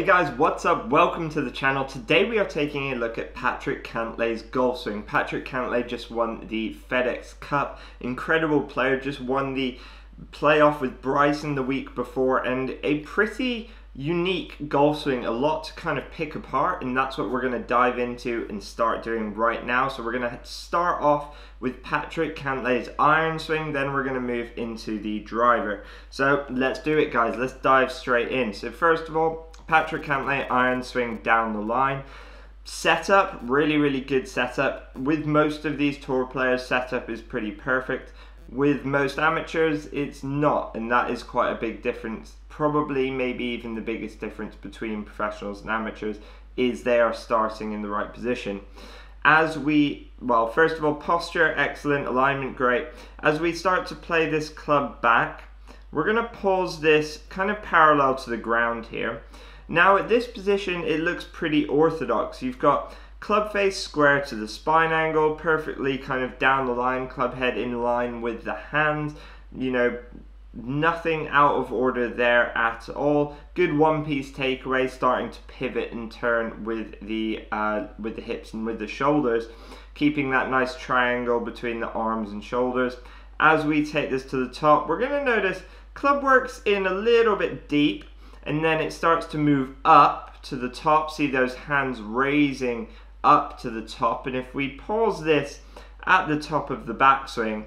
Hey guys, what's up? Welcome to the channel. Today we are taking a look at Patrick Cantlay's golf swing. Patrick Cantlay just won the FedEx Cup. Incredible player, just won the playoff with Bryson the week before and a pretty unique golf swing, a lot to kind of pick apart, and that's what we're going to dive into and start doing right now. So we're going to start off with Patrick Cantlay's iron swing, then we're going to move into the driver. So let's do it, guys. Let's dive straight in. So first of all, Patrick Cantlay iron swing down the line. Setup, really, really good setup. With most of these tour players, setup is pretty perfect. With most amateurs, it's not, and that is quite a big difference. Probably, maybe even the biggest difference between professionals and amateurs is they are starting in the right position. As we, well, first of all, posture excellent, alignment great. As we start to play this club back, we're going to pause this kind of parallel to the ground here. Now at this position, it looks pretty orthodox. You've got Club face square to the spine angle, perfectly kind of down the line, club head in line with the hand. You know, nothing out of order there at all. Good one piece takeaway, starting to pivot and turn with the uh, with the hips and with the shoulders, keeping that nice triangle between the arms and shoulders. As we take this to the top, we're going to notice club works in a little bit deep and then it starts to move up to the top. See those hands raising up to the top. And if we pause this at the top of the backswing,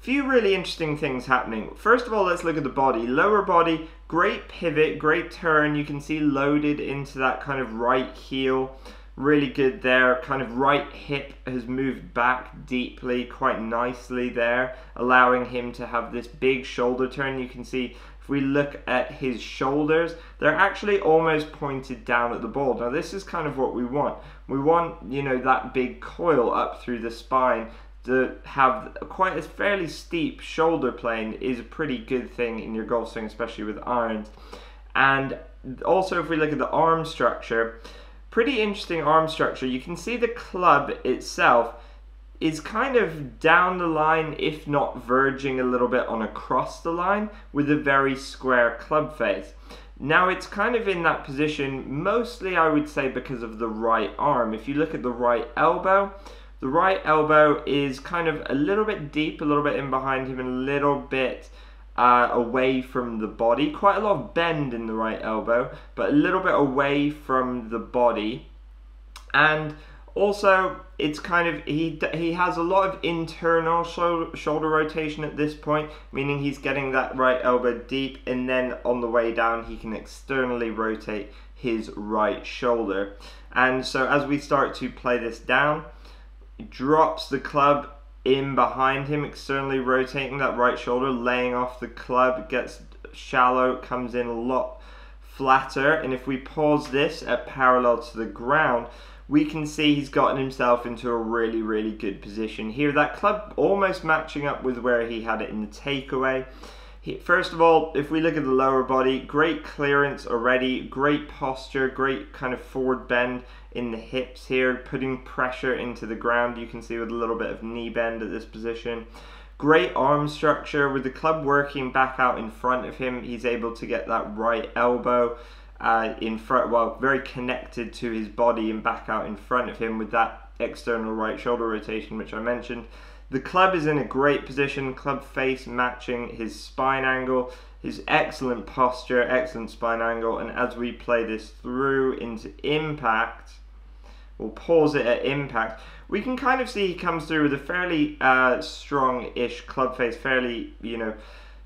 few really interesting things happening. First of all, let's look at the body. Lower body, great pivot, great turn. You can see loaded into that kind of right heel. Really good there. Kind of right hip has moved back deeply, quite nicely there, allowing him to have this big shoulder turn. You can see we look at his shoulders, they're actually almost pointed down at the ball. Now this is kind of what we want. We want, you know, that big coil up through the spine to have quite a fairly steep shoulder plane is a pretty good thing in your golf swing, especially with irons. And also if we look at the arm structure, pretty interesting arm structure. You can see the club itself is kind of down the line, if not verging a little bit on across the line, with a very square club face. Now it's kind of in that position, mostly I would say because of the right arm. If you look at the right elbow, the right elbow is kind of a little bit deep, a little bit in behind him, and a little bit uh, away from the body. Quite a lot of bend in the right elbow, but a little bit away from the body. And also, it's kind of he he has a lot of internal shoulder, shoulder rotation at this point, meaning he's getting that right elbow deep, and then on the way down he can externally rotate his right shoulder. And so as we start to play this down, drops the club in behind him, externally rotating that right shoulder, laying off the club, gets shallow, comes in a lot flatter. And if we pause this at parallel to the ground, we can see he's gotten himself into a really, really good position here. That club almost matching up with where he had it in the takeaway. First of all, if we look at the lower body, great clearance already, great posture, great kind of forward bend in the hips here, putting pressure into the ground. You can see with a little bit of knee bend at this position. Great arm structure with the club working back out in front of him. He's able to get that right elbow uh, in front, well, very connected to his body and back out in front of him with that external right shoulder rotation, which I mentioned. The club is in a great position, club face matching his spine angle, his excellent posture, excellent spine angle, and as we play this through into impact, we'll pause it at impact, we can kind of see he comes through with a fairly uh, strong-ish club face, fairly, you know,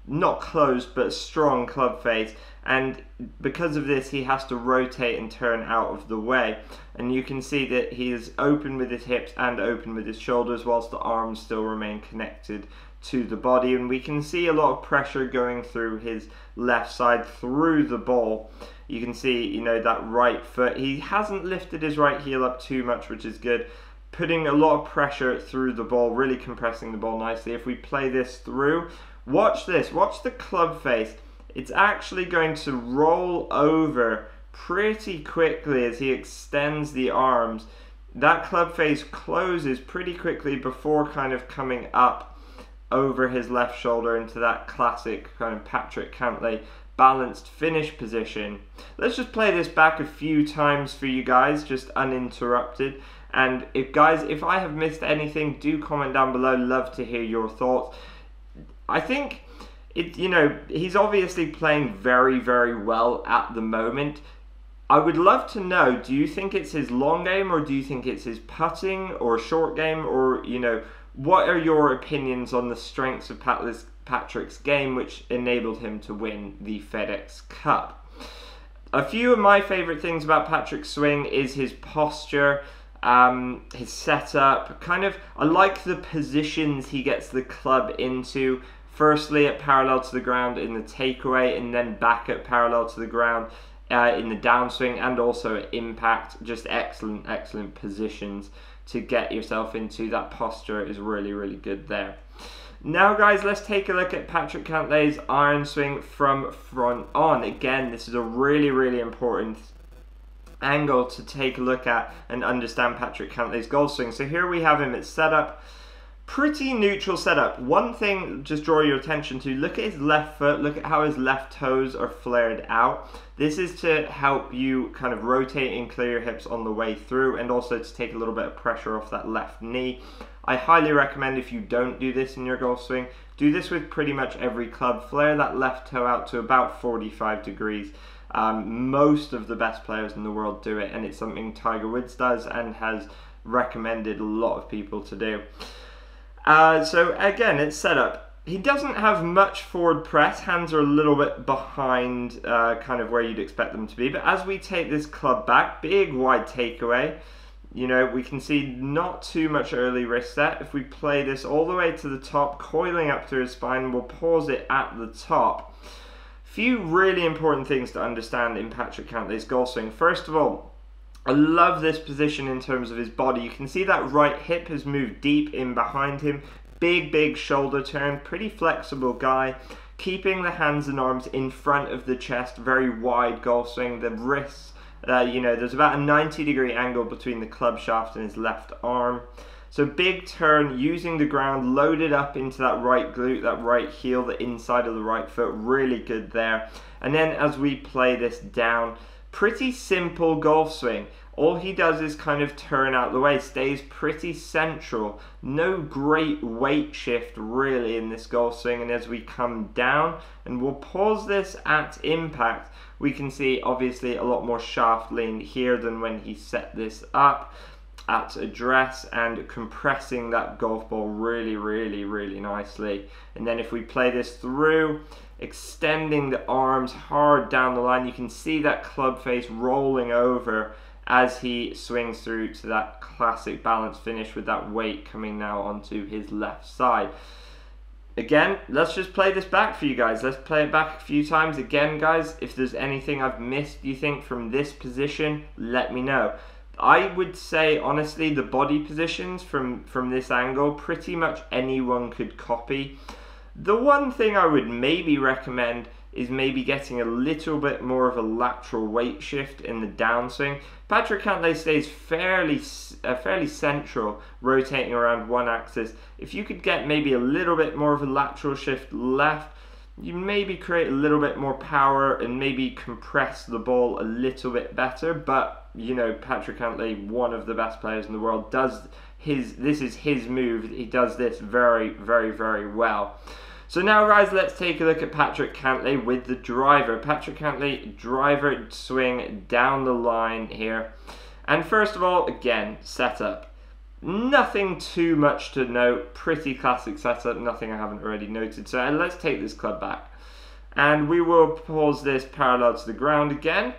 not closed, but strong club face, and because of this he has to rotate and turn out of the way. And you can see that he is open with his hips and open with his shoulders whilst the arms still remain connected to the body. And we can see a lot of pressure going through his left side through the ball. You can see you know that right foot. He hasn't lifted his right heel up too much which is good. Putting a lot of pressure through the ball really compressing the ball nicely. If we play this through watch this. Watch the club face it's actually going to roll over pretty quickly as he extends the arms. That club face closes pretty quickly before kind of coming up over his left shoulder into that classic kind of Patrick Cantlay balanced finish position. Let's just play this back a few times for you guys, just uninterrupted. And if guys, if I have missed anything, do comment down below. Love to hear your thoughts. I think it, you know, he's obviously playing very, very well at the moment. I would love to know, do you think it's his long game or do you think it's his putting or short game or, you know, what are your opinions on the strengths of Patrick's game which enabled him to win the FedEx Cup? A few of my favourite things about Patrick's swing is his posture, um, his setup, kind of, I like the positions he gets the club into. Firstly, at parallel to the ground in the takeaway, and then back at parallel to the ground uh, in the downswing, and also at impact. Just excellent, excellent positions to get yourself into. That posture is really, really good there. Now, guys, let's take a look at Patrick Cantlay's iron swing from front on. Again, this is a really, really important angle to take a look at and understand Patrick Cantlay's golf swing. So here we have him at setup. Pretty neutral setup. One thing just draw your attention to, look at his left foot, look at how his left toes are flared out. This is to help you kind of rotate and clear your hips on the way through and also to take a little bit of pressure off that left knee. I highly recommend if you don't do this in your golf swing, do this with pretty much every club. Flare that left toe out to about 45 degrees um, most of the best players in the world do it, and it's something Tiger Woods does and has recommended a lot of people to do. Uh, so again, it's set up. He doesn't have much forward press. Hands are a little bit behind uh, kind of where you'd expect them to be. But as we take this club back, big wide takeaway. You know, we can see not too much early wrist set. If we play this all the way to the top, coiling up through his spine, we'll pause it at the top. Few really important things to understand in Patrick Cantlay's golf swing. First of all, I love this position in terms of his body. You can see that right hip has moved deep in behind him. Big, big shoulder turn, pretty flexible guy. Keeping the hands and arms in front of the chest, very wide golf swing. The wrists, uh, you know, there's about a 90 degree angle between the club shaft and his left arm. So big turn, using the ground, loaded up into that right glute, that right heel, the inside of the right foot, really good there. And then as we play this down, pretty simple golf swing. All he does is kind of turn out the way, stays pretty central. No great weight shift really in this golf swing. And as we come down, and we'll pause this at impact, we can see obviously a lot more shaft lean here than when he set this up at address and compressing that golf ball really, really, really nicely. And then if we play this through, extending the arms hard down the line, you can see that club face rolling over as he swings through to that classic balance finish with that weight coming now onto his left side. Again, let's just play this back for you guys. Let's play it back a few times. Again, guys, if there's anything I've missed, you think, from this position, let me know. I would say honestly the body positions from from this angle pretty much anyone could copy. The one thing I would maybe recommend is maybe getting a little bit more of a lateral weight shift in the downswing. Patrick Cantlay stays fairly uh, fairly central, rotating around one axis. If you could get maybe a little bit more of a lateral shift left, you maybe create a little bit more power and maybe compress the ball a little bit better. But you know, Patrick Cantlay, one of the best players in the world, does his this is his move. He does this very, very, very well. So now, guys, let's take a look at Patrick Cantlay with the driver. Patrick Cantlay, driver swing down the line here. And first of all, again, setup. Nothing too much to note. Pretty classic setup. Nothing I haven't already noted. So uh, let's take this club back. And we will pause this parallel to the ground again.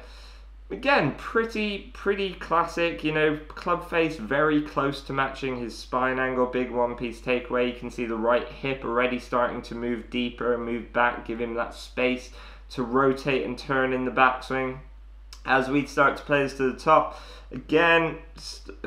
Again, pretty, pretty classic, you know, club face very close to matching his spine angle, big one piece takeaway. You can see the right hip already starting to move deeper and move back, give him that space to rotate and turn in the backswing. As we start to play this to the top, again,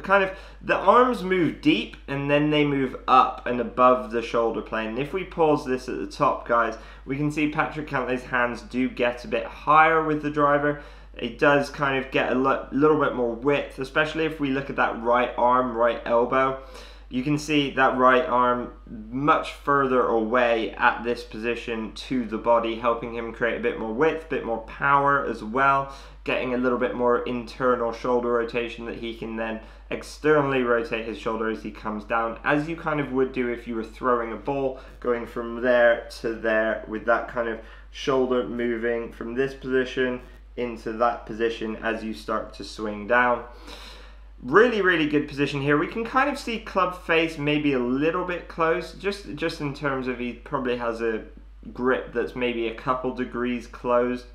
kind of the arms move deep and then they move up and above the shoulder plane. If we pause this at the top, guys, we can see Patrick Cantlay's hands do get a bit higher with the driver. It does kind of get a little bit more width, especially if we look at that right arm, right elbow. You can see that right arm much further away at this position to the body, helping him create a bit more width, a bit more power as well, getting a little bit more internal shoulder rotation that he can then externally rotate his shoulder as he comes down, as you kind of would do if you were throwing a ball, going from there to there with that kind of shoulder moving from this position into that position as you start to swing down. Really, really good position here. We can kind of see club face maybe a little bit close, just just in terms of he probably has a grip that's maybe a couple degrees closed.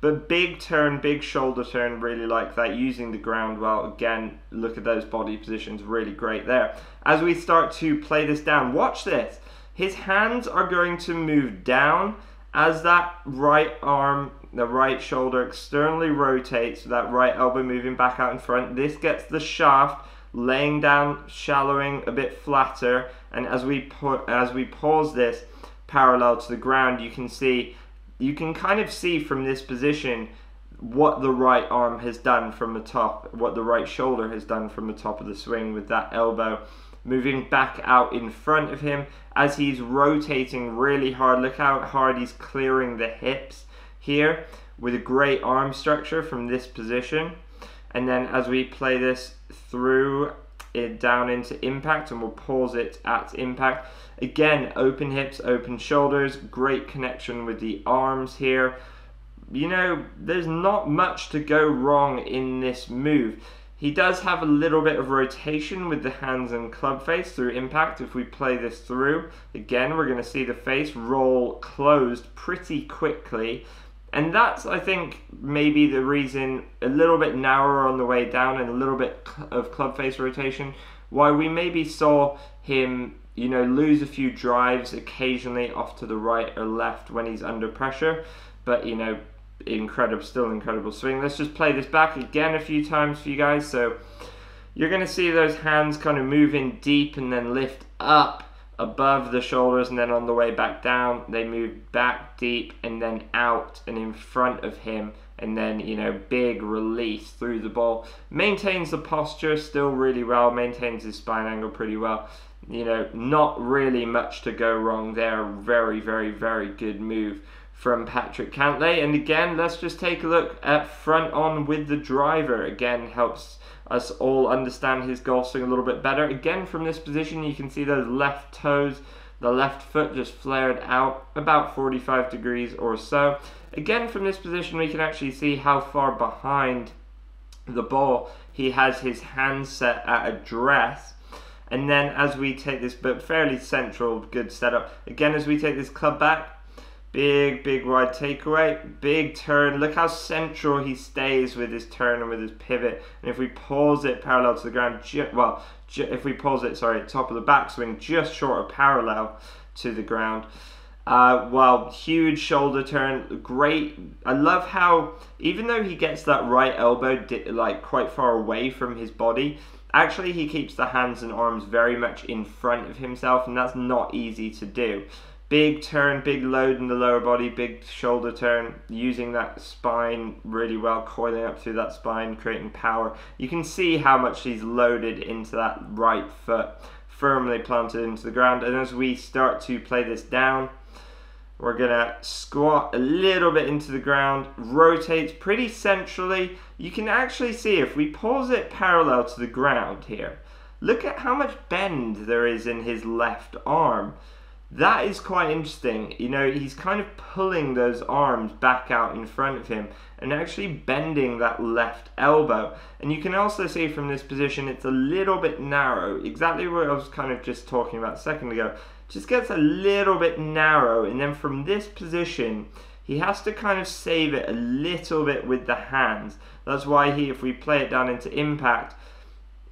But big turn, big shoulder turn, really like that. Using the ground well. Again, look at those body positions, really great there. As we start to play this down, watch this. His hands are going to move down as that right arm, the right shoulder externally rotates, that right elbow moving back out in front. This gets the shaft laying down, shallowing a bit flatter. And as we put, as we pause this parallel to the ground, you can see, you can kind of see from this position what the right arm has done from the top, what the right shoulder has done from the top of the swing with that elbow moving back out in front of him as he's rotating really hard. Look how hard he's clearing the hips here with a great arm structure from this position. And then as we play this through it down into impact and we'll pause it at impact. Again, open hips, open shoulders, great connection with the arms here. You know, there's not much to go wrong in this move. He does have a little bit of rotation with the hands and club face through impact. If we play this through, again, we're going to see the face roll closed pretty quickly. And that's, I think, maybe the reason a little bit narrower on the way down and a little bit of club face rotation, why we maybe saw him, you know, lose a few drives occasionally off to the right or left when he's under pressure. But, you know, incredible, still incredible swing. Let's just play this back again a few times for you guys. So you're going to see those hands kind of move in deep and then lift up above the shoulders and then on the way back down they move back deep and then out and in front of him and then you know big release through the ball maintains the posture still really well maintains his spine angle pretty well you know not really much to go wrong there very very very good move from Patrick Cantlay. And again, let's just take a look at front on with the driver. Again, helps us all understand his golf swing a little bit better. Again, from this position, you can see those left toes, the left foot just flared out about 45 degrees or so. Again, from this position, we can actually see how far behind the ball he has his hands set at address. And then as we take this, but fairly central, good setup. Again, as we take this club back, Big, big wide takeaway. Big turn. Look how central he stays with his turn and with his pivot. And if we pause it parallel to the ground, well, if we pause it, sorry, top of the backswing, just short of parallel to the ground. Uh, well, huge shoulder turn, great. I love how, even though he gets that right elbow like quite far away from his body, actually he keeps the hands and arms very much in front of himself, and that's not easy to do. Big turn, big load in the lower body, big shoulder turn, using that spine really well, coiling up through that spine, creating power. You can see how much he's loaded into that right foot, firmly planted into the ground. And as we start to play this down, we're gonna squat a little bit into the ground, rotates pretty centrally. You can actually see if we pause it parallel to the ground here, look at how much bend there is in his left arm. That is quite interesting. You know, he's kind of pulling those arms back out in front of him and actually bending that left elbow. And you can also see from this position it's a little bit narrow. Exactly what I was kind of just talking about a second ago. Just gets a little bit narrow and then from this position he has to kind of save it a little bit with the hands. That's why he, if we play it down into impact,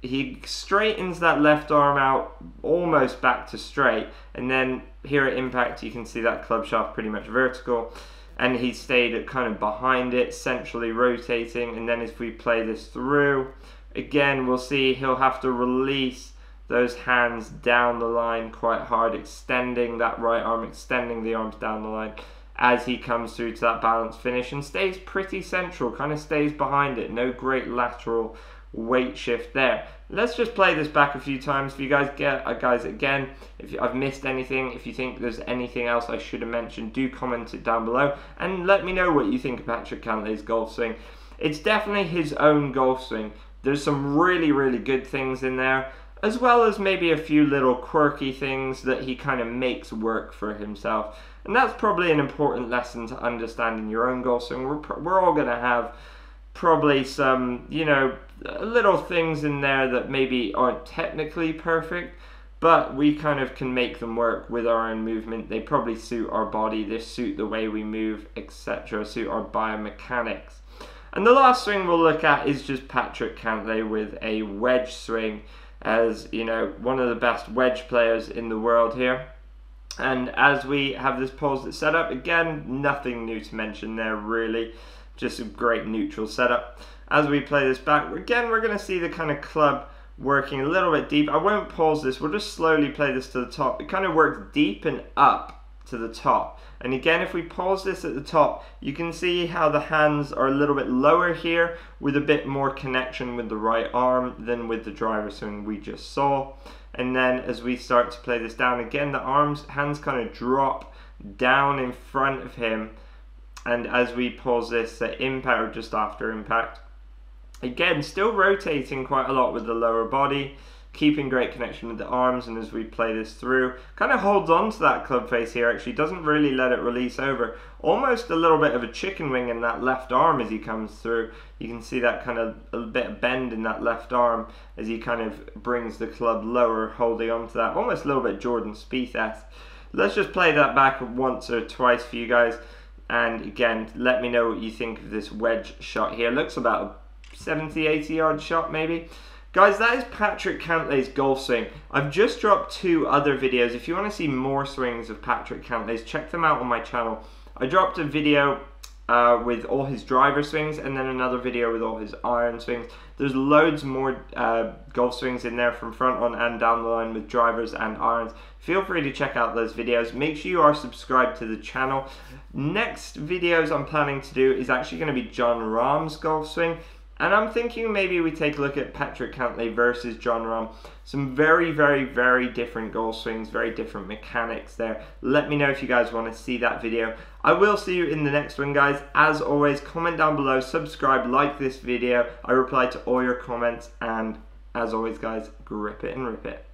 he straightens that left arm out almost back to straight and then here at impact you can see that club shaft pretty much vertical and he stayed kind of behind it centrally rotating and then if we play this through again we'll see he'll have to release those hands down the line quite hard extending that right arm extending the arms down the line as he comes through to that balance finish and stays pretty central kind of stays behind it no great lateral weight shift there. Let's just play this back a few times. If you guys get, uh, guys, again, if I've missed anything, if you think there's anything else I should have mentioned, do comment it down below and let me know what you think of Patrick Cantlay's golf swing. It's definitely his own golf swing. There's some really, really good things in there, as well as maybe a few little quirky things that he kind of makes work for himself. And that's probably an important lesson to understand in your own golf swing. We're, we're all going to have probably some, you know, little things in there that maybe aren't technically perfect, but we kind of can make them work with our own movement. They probably suit our body, they suit the way we move, etc., suit our biomechanics. And the last swing we'll look at is just Patrick Cantlay with a wedge swing, as you know, one of the best wedge players in the world here. And as we have this pause set up, again, nothing new to mention there really just a great neutral setup. As we play this back, again, we're going to see the kind of club working a little bit deep. I won't pause this, we'll just slowly play this to the top. It kind of works deep and up to the top. And again, if we pause this at the top, you can see how the hands are a little bit lower here with a bit more connection with the right arm than with the driver swing we just saw. And then as we start to play this down again, the arms, hands kind of drop down in front of him and as we pause this at impact or just after impact, again, still rotating quite a lot with the lower body, keeping great connection with the arms, and as we play this through, kind of holds on to that club face here actually, doesn't really let it release over. Almost a little bit of a chicken wing in that left arm as he comes through. You can see that kind of a bit of bend in that left arm as he kind of brings the club lower, holding on to that, almost a little bit Jordan Spieth-esque. Let's just play that back once or twice for you guys. And again, let me know what you think of this wedge shot here. Looks about 70, 80 yard shot maybe. Guys, that is Patrick Cantlay's golf swing. I've just dropped two other videos. If you want to see more swings of Patrick Cantlay's, check them out on my channel. I dropped a video uh, with all his driver swings and then another video with all his iron swings. There's loads more uh, golf swings in there from front on and down the line with drivers and irons. Feel free to check out those videos. Make sure you are subscribed to the channel. Next videos I'm planning to do is actually going to be Jon Rahm's golf swing. And I'm thinking maybe we take a look at Patrick Cantlay versus Jon Rahm. Some very, very, very different goal swings, very different mechanics there. Let me know if you guys want to see that video. I will see you in the next one, guys. As always, comment down below, subscribe, like this video. I reply to all your comments, and as always, guys, grip it and rip it.